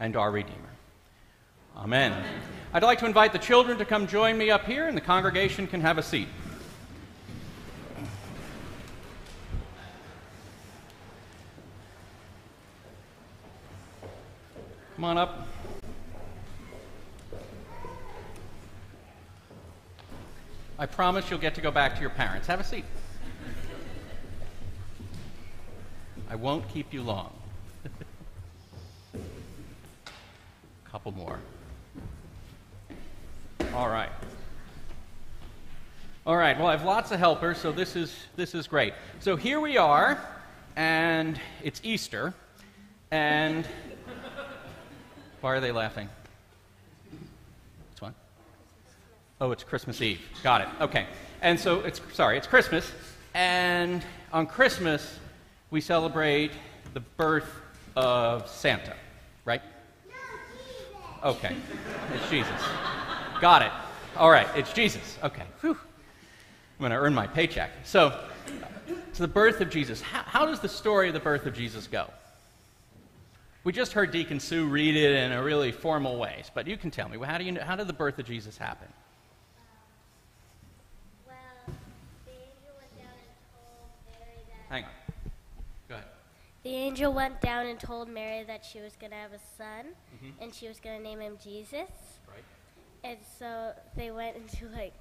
and our Redeemer. Amen. Amen. I'd like to invite the children to come join me up here, and the congregation can have a seat. Come on up. I promise you'll get to go back to your parents. Have a seat. I won't keep you long. A couple more. All right. All right. Well, I have lots of helpers, so this is this is great. So here we are, and it's Easter, and why are they laughing? Which one? Oh, it's Christmas Eve. Got it. Okay. And so it's, sorry, it's Christmas. And on Christmas, we celebrate the birth of Santa, right? Okay. It's Jesus. Got it. All right. It's Jesus. Okay. Whew. I'm going to earn my paycheck. So, to the birth of Jesus. How, how does the story of the birth of Jesus go? We just heard Deacon Sue read it in a really formal way, but you can tell me, how, do you, how did the birth of Jesus happen? Well, the angel went down and told Mary that. Hang on. Go ahead. The angel went down and told Mary that she was going to have a son, mm-hmm. and she was going to name him Jesus. Right. And so they went into like.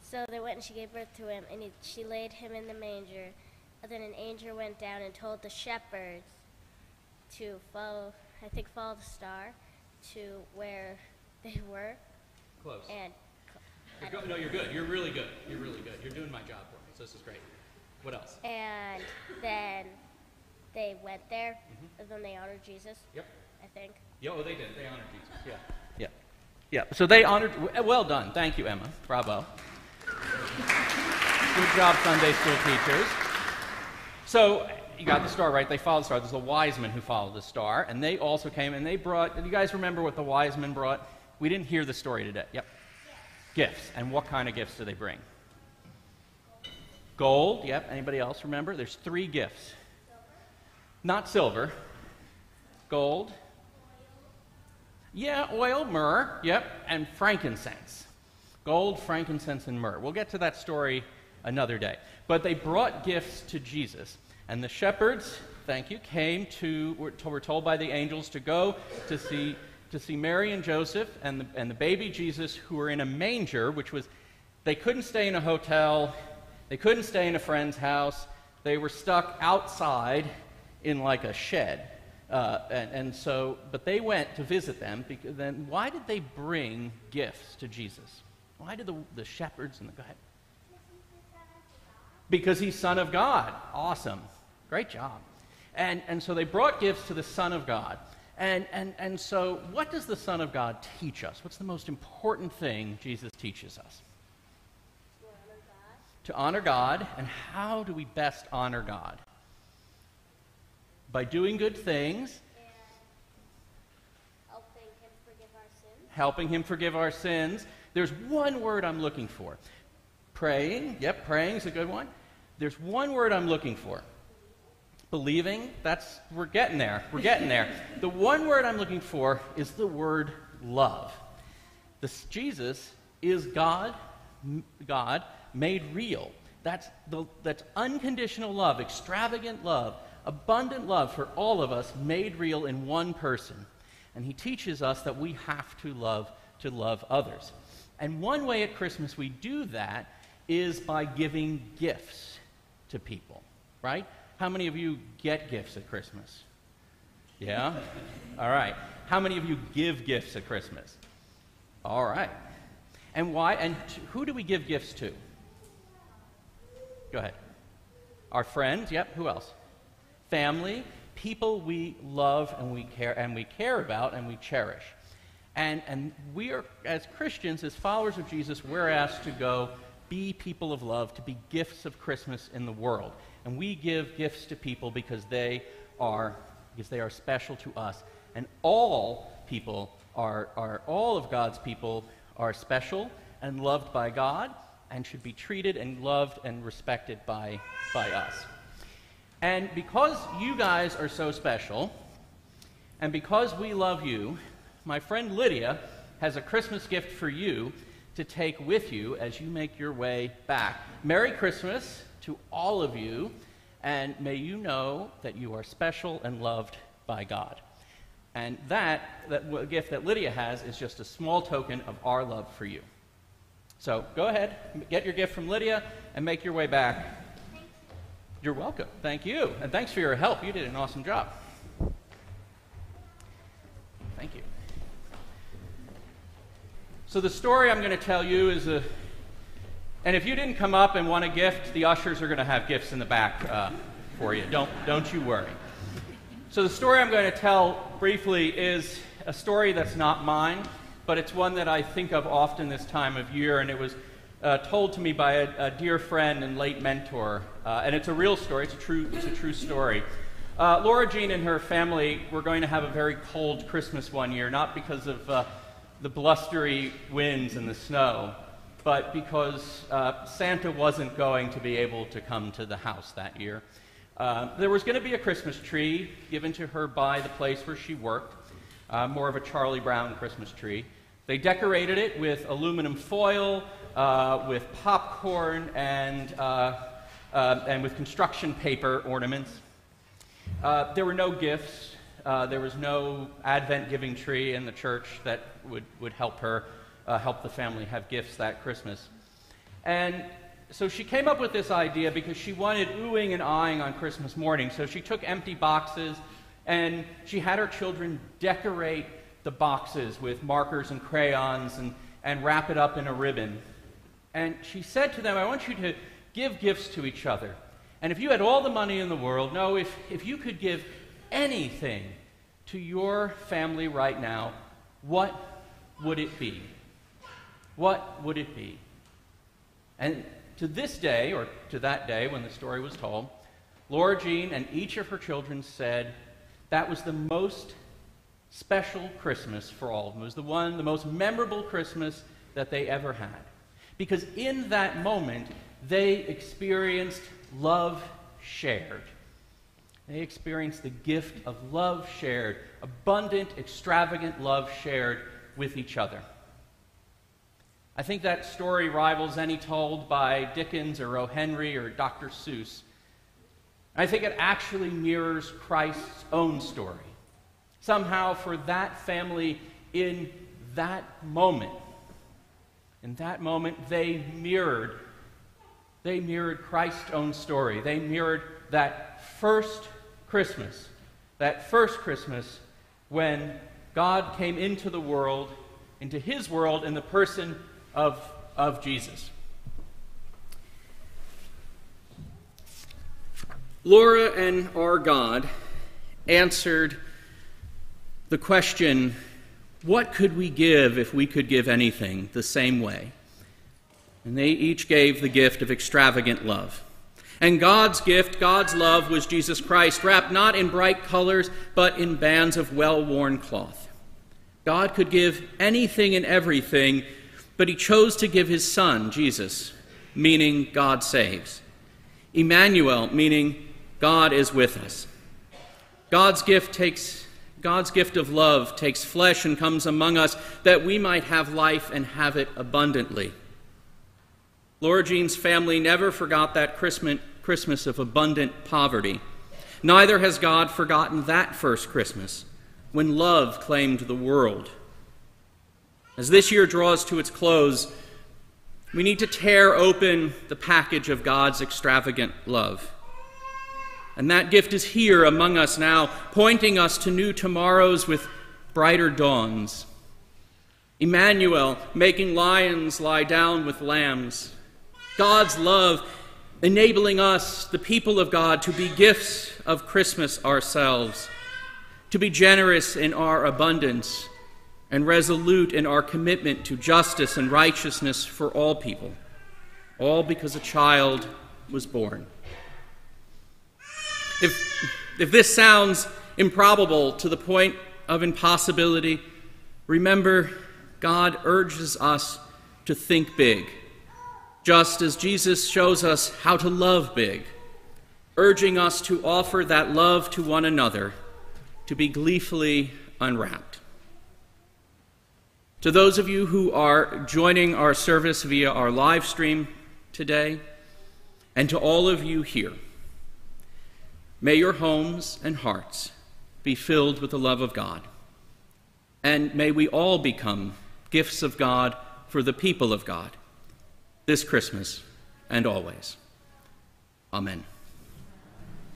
So they went and she gave birth to him, and he, she laid him in the manger. And then an angel went down and told the shepherds to follow, I think, follow the star to where they were. Close. And You're good. No, you're good. You're really good. You're really good. You're doing my job for me, so this is great. What else? and then they went there, mm-hmm. and then they honored Jesus. Yep. I think. Yeah, oh, they did. They honored Jesus. Yeah. Yeah. Yeah. So they honored. Well done. Thank you, Emma. Bravo. Good job, Sunday school teachers. So you got the star right. They followed the star. There's the wise men who followed the star, and they also came and they brought. Do you guys remember what the wise men brought? We didn't hear the story today. Yep. Gifts. And what kind of gifts do they bring? Gold. Yep. Anybody else remember? There's three gifts. Not silver. Gold. Yeah, oil, myrrh, yep, and frankincense. Gold, frankincense, and myrrh. We'll get to that story another day. But they brought gifts to Jesus. And the shepherds, thank you, came to, were, were told by the angels to go to see, to see Mary and Joseph and the, and the baby Jesus who were in a manger, which was, they couldn't stay in a hotel, they couldn't stay in a friend's house, they were stuck outside in like a shed. Uh, and, and so, but they went to visit them. Because then, why did they bring gifts to Jesus? Why did the, the shepherds and the go ahead? Because he's Son of God. Awesome. Great job. And, and so they brought gifts to the Son of God. And, and, and so, what does the Son of God teach us? What's the most important thing Jesus teaches us? To honor God. And how do we best honor God? By doing good things, helping him forgive our sins. helping Him forgive our sins. There's one word I'm looking for. Praying. Yep, praying is a good one. There's one word I'm looking for. Believing. That's we're getting there. We're getting there. the one word I'm looking for is the word love. This Jesus is God, God made real. That's the, that's unconditional love, extravagant love, abundant love for all of us made real in one person. And he teaches us that we have to love to love others. And one way at Christmas we do that is by giving gifts to people, right? How many of you get gifts at Christmas? Yeah? All right. How many of you give gifts at Christmas? All right. And why? And who do we give gifts to? Go ahead. Our friends, yep. Who else? Family, people we love and we care and we care about and we cherish. And and we are as Christians, as followers of Jesus, we're asked to go be people of love, to be gifts of Christmas in the world. And we give gifts to people because they are because they are special to us. And all people are, are all of God's people are special and loved by God and should be treated and loved and respected by, by us. And because you guys are so special, And because we love you, my friend Lydia has a Christmas gift for you to take with you as you make your way back. Merry Christmas to all of you, and may you know that you are special and loved by God. And that, that gift that Lydia has is just a small token of our love for you. So go ahead, get your gift from Lydia, and make your way back. You're welcome. Thank you. And thanks for your help. You did an awesome job. Thank you. So, the story I'm going to tell you is a. And if you didn't come up and want a gift, the ushers are going to have gifts in the back uh, for you. Don't, don't you worry. So, the story I'm going to tell briefly is a story that's not mine, but it's one that I think of often this time of year, and it was uh, told to me by a, a, dear friend and late mentor. Uh, and it's a real story, it's a true, it's a true story. Uh, Laura Jean and her family were going to have a very cold Christmas one year, not because of uh, the blustery winds and the snow, but because uh, Santa wasn't going to be able to come to the house that year. Uh, there was going to be a Christmas tree given to her by the place where she worked, more of a Charlie Brown Christmas tree. They decorated it with aluminum foil, uh, with popcorn, and, and with construction paper ornaments. Uh, there were no gifts. Uh, there was no Advent giving tree in the church that would, would help her, uh, help the family have gifts that Christmas. And so she came up with this idea because she wanted oohing and eyeing on Christmas morning. So she took empty boxes and she had her children decorate the boxes with markers and crayons and, and wrap it up in a ribbon. And she said to them, I want you to give gifts to each other. And if you had all the money in the world, no, if, if you could give anything to your family right now, what would it be? What would it be? And to this day, or to that day when the story was told, Laura Jean and each of her children said that was the most special Christmas for all of them. It was the one, the most memorable Christmas that they ever had. Because in that moment, they experienced love shared. They experienced the gift of love shared, abundant, extravagant love shared with each other. I think that story rivals any told by Dickens or O. Henry or Dr. Seuss. I think it actually mirrors Christ's own story. Somehow, for that family in that moment, in that moment, they mirrored they mirrored Christ's own story. They mirrored that first Christmas, that first Christmas when God came into the world, into his world, in the person of, of Jesus. Laura and our God answered the question what could we give if we could give anything the same way? and they each gave the gift of extravagant love. And God's gift, God's love, was Jesus Christ, wrapped not in bright colors, but in bands of well worn cloth. God could give anything and everything, but He chose to give His Son, Jesus, meaning God saves. Emmanuel, meaning God is with us. God's gift takes God's gift of love takes flesh and comes among us that we might have life and have it abundantly. Laura Jean's family never forgot that Christmas of abundant poverty. Neither has God forgotten that first Christmas when love claimed the world. As this year draws to its close, we need to tear open the package of God's extravagant love. And that gift is here among us now, pointing us to new tomorrows with brighter dawns. Emmanuel, making lions lie down with lambs. God's love enabling us, the people of God, to be gifts of Christmas ourselves, to be generous in our abundance, and resolute in our commitment to justice and righteousness for all people, all because a child was born. If, if this sounds improbable to the point of impossibility, remember God urges us to think big just as Jesus shows us how to love big, urging us to offer that love to one another, to be gleefully unwrapped. To those of you who are joining our service via our live stream today, and to all of you here, may your homes and hearts be filled with the love of God. And may we all become gifts of God for the people of God this Christmas and always. Amen.